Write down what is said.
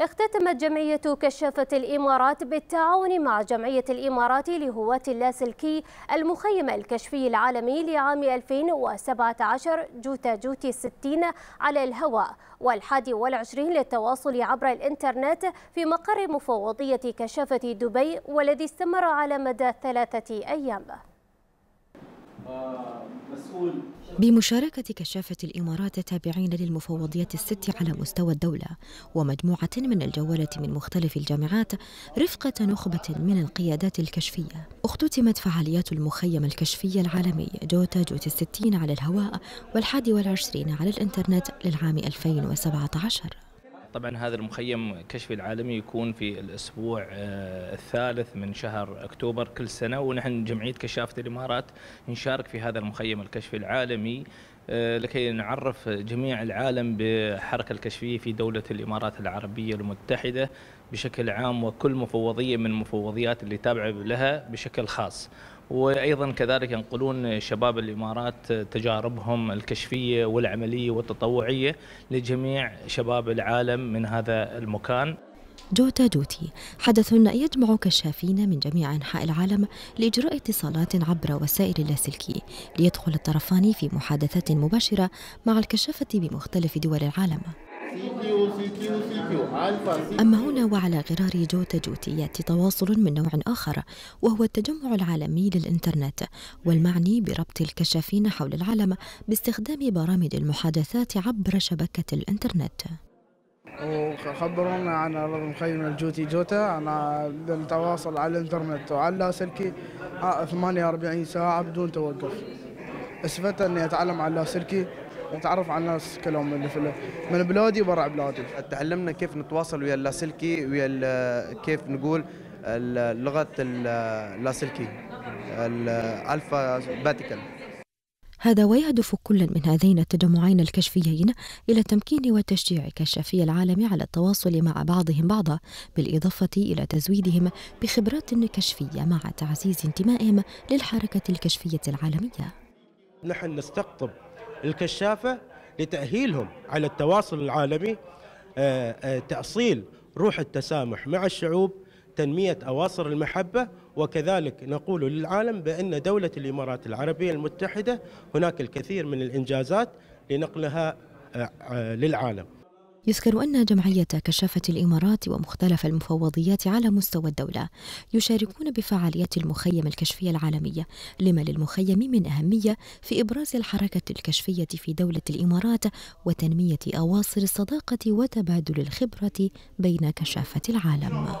اختتمت جمعية كشافة الإمارات بالتعاون مع جمعية الإمارات لهواة اللاسلكي المخيم الكشفي العالمي لعام 2017 جوتا جوتي 60 على الهواء والحادي والعشرين للتواصل عبر الإنترنت في مقر مفوضية كشافة دبي والذي استمر على مدى ثلاثة أيام. بمشاركة كشافة الإمارات التابعين للمفوضية الست على مستوى الدولة ومجموعة من الجولة من مختلف الجامعات رفقة نخبة من القيادات الكشفية. اختتمت فعاليات المخيم الكشفي العالمي جوتا جوت الستين على الهواء والحادي والعشرين على الإنترنت للعام 2017 طبعا هذا المخيم كشفي العالمي يكون في الأسبوع آه، الثالث من شهر أكتوبر كل سنة ونحن جمعية كشافة الإمارات نشارك في هذا المخيم الكشفي العالمي آه، لكي نعرف جميع العالم بحركة الكشفية في دولة الإمارات العربية المتحدة بشكل عام وكل مفوضية من المفوضيات اللي تابعة لها بشكل خاص. وأيضا كذلك ينقلون شباب الإمارات تجاربهم الكشفية والعملية والتطوعية لجميع شباب العالم من هذا المكان. جوتا جوتي حدث يجمع كشافين من جميع أنحاء العالم لإجراء اتصالات عبر وسائل اللاسلكي ليدخل الطرفان في محادثات مباشرة مع الكشافة بمختلف دول العالم أما هنا وعلى غرار جوتا جوتي يأتي تواصل من نوع آخر وهو التجمع العالمي للإنترنت والمعني بربط الكشافين حول العالم باستخدام برامج المحادثات عبر شبكة الإنترنت. وخبرونا عن المخيم الجوتي جوتا. أنا نتواصل على الإنترنت. وعلى اللاسلكي 48 ساعة بدون توقف. استفدت أني أتعلم على اللاسلكي نتعرف على الناس كلهم اللي في من بلادي وبرا بلادي. تعلمنا كيف نتواصل ويا اللاسلكي ويا كيف نقول لغة اللاسلكي ال alphabetical هذا ويهدف كل من هذين التجمعين الكشفيين إلى تمكين وتشجيع كشافي العالم على التواصل مع بعضهم بعضا بالإضافة إلى تزويدهم بخبرات كشفية مع تعزيز انتمائهم للحركة الكشفية العالمية. نحن نستقطب الكشافة لتأهيلهم على التواصل العالمي آه، آه، تأصيل روح التسامح مع الشعوب تنمية أواصر المحبة وكذلك نقول للعالم بأن دولة الإمارات العربية المتحدة هناك الكثير من الإنجازات لنقلها آه، للعالم. يذكر أن جمعية كشافة الإمارات ومختلف المفوضيات على مستوى الدولة يشاركون بفعاليات المخيم الكشفي العالمية لما للمخيم من أهمية في إبراز الحركة الكشفية في دولة الإمارات وتنمية أواصر الصداقة وتبادل الخبرة بين كشافة العالم.